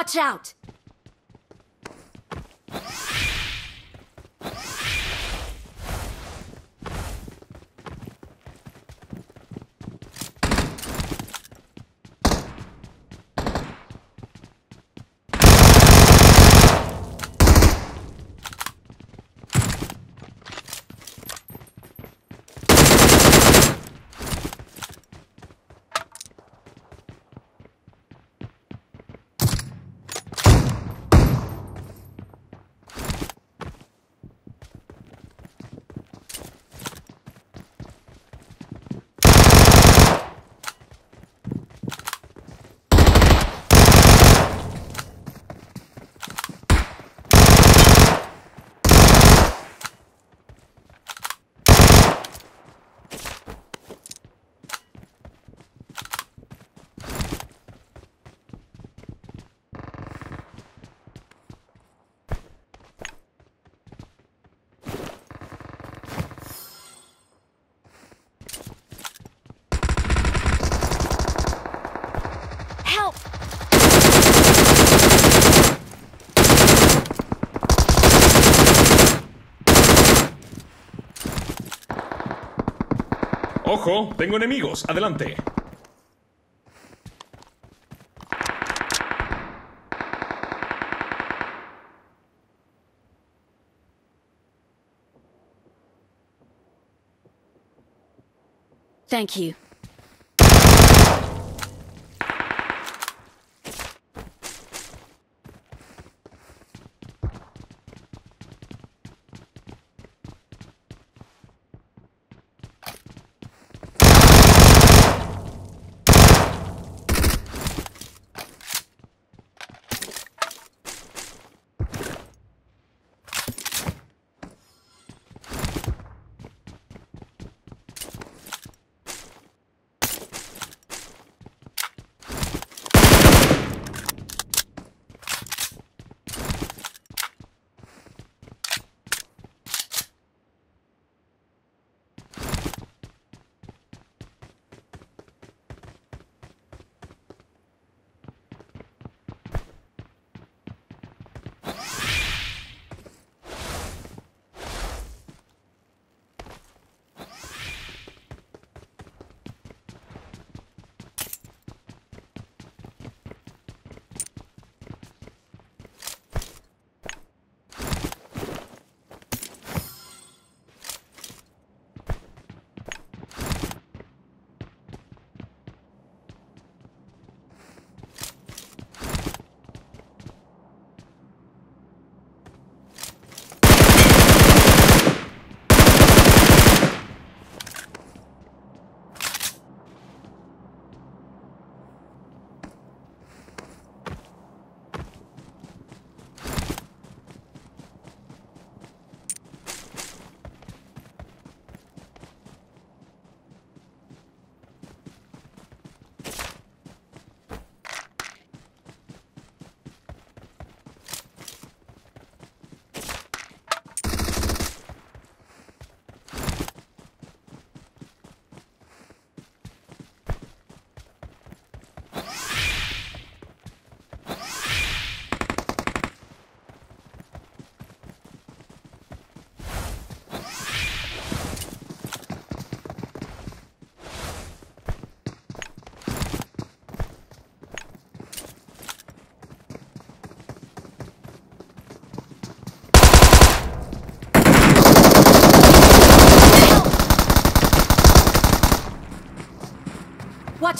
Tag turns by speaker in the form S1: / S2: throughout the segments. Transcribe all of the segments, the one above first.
S1: Watch out!
S2: ¡Ojo! Tengo enemigos. Adelante.
S1: Thank you.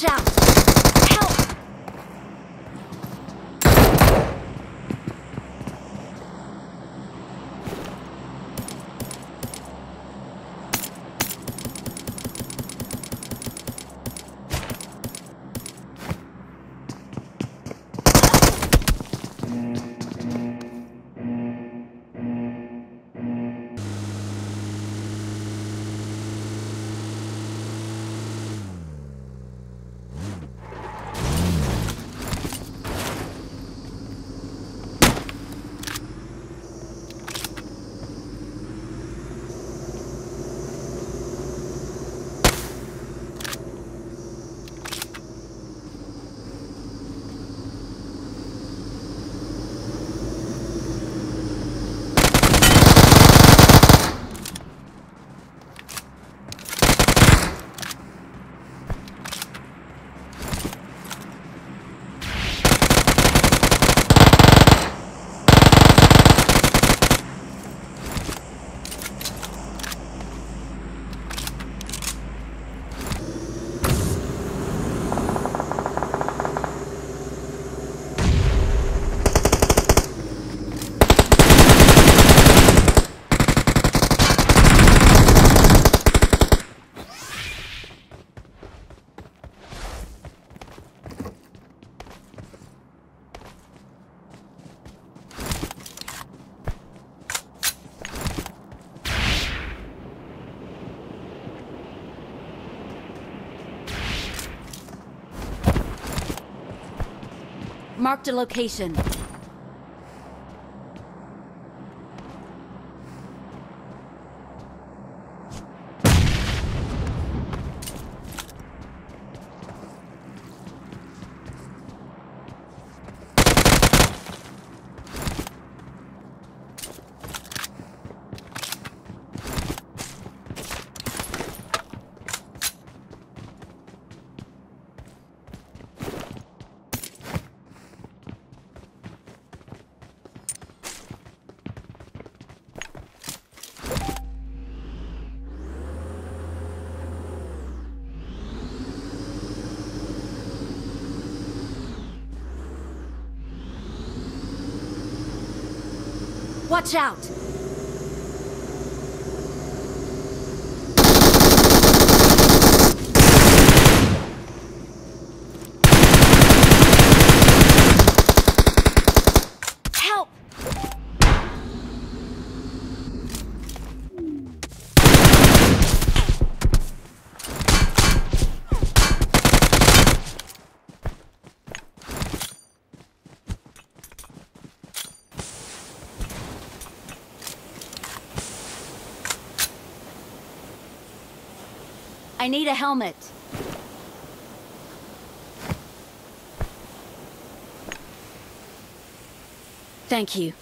S1: Watch out! Marked a location. Watch out! I need a helmet. Thank you.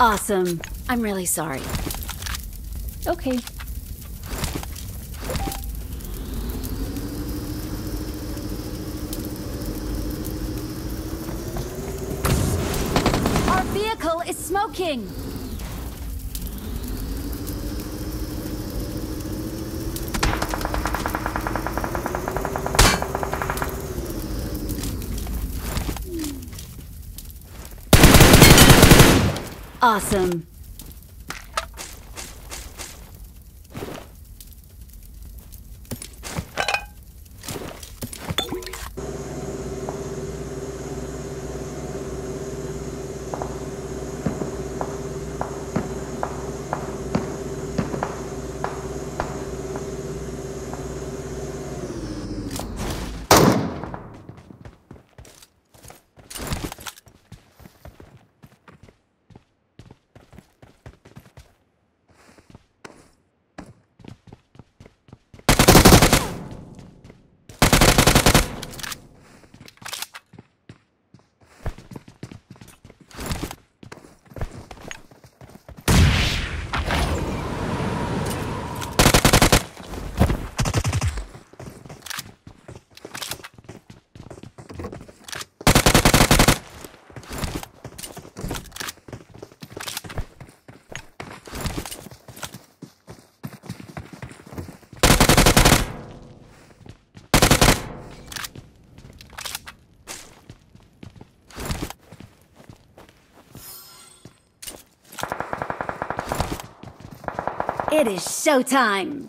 S1: Awesome. I'm really sorry.
S3: Okay.
S1: Our vehicle is smoking! Awesome. It is showtime!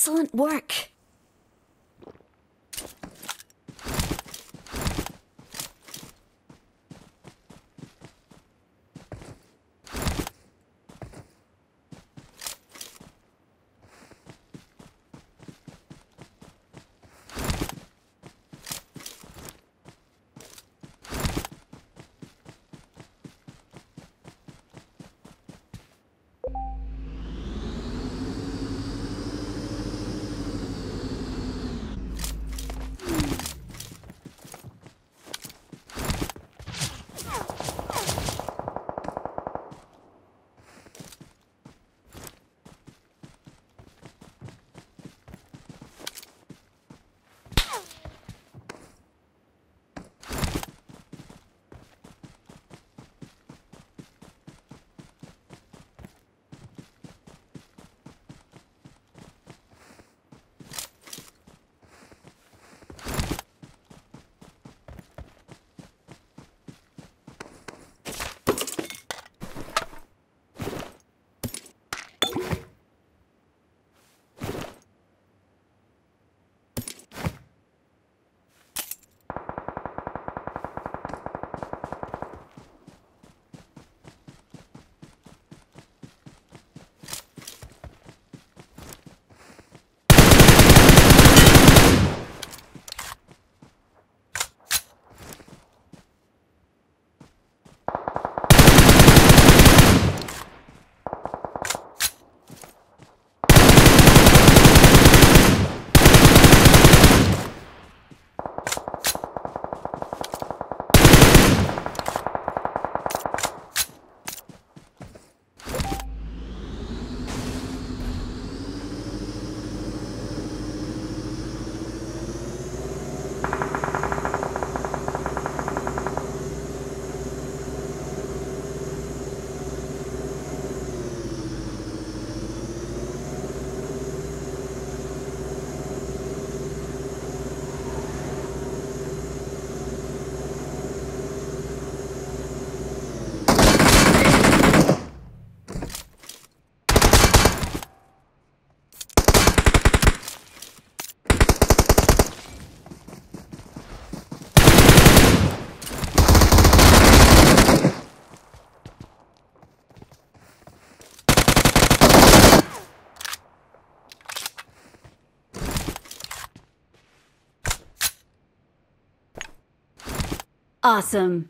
S1: Excellent work. Awesome.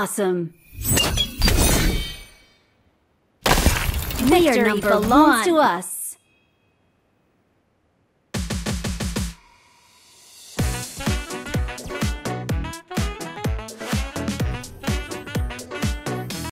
S1: Awesome. Victory
S3: number
S1: belongs
S3: one.
S1: to us.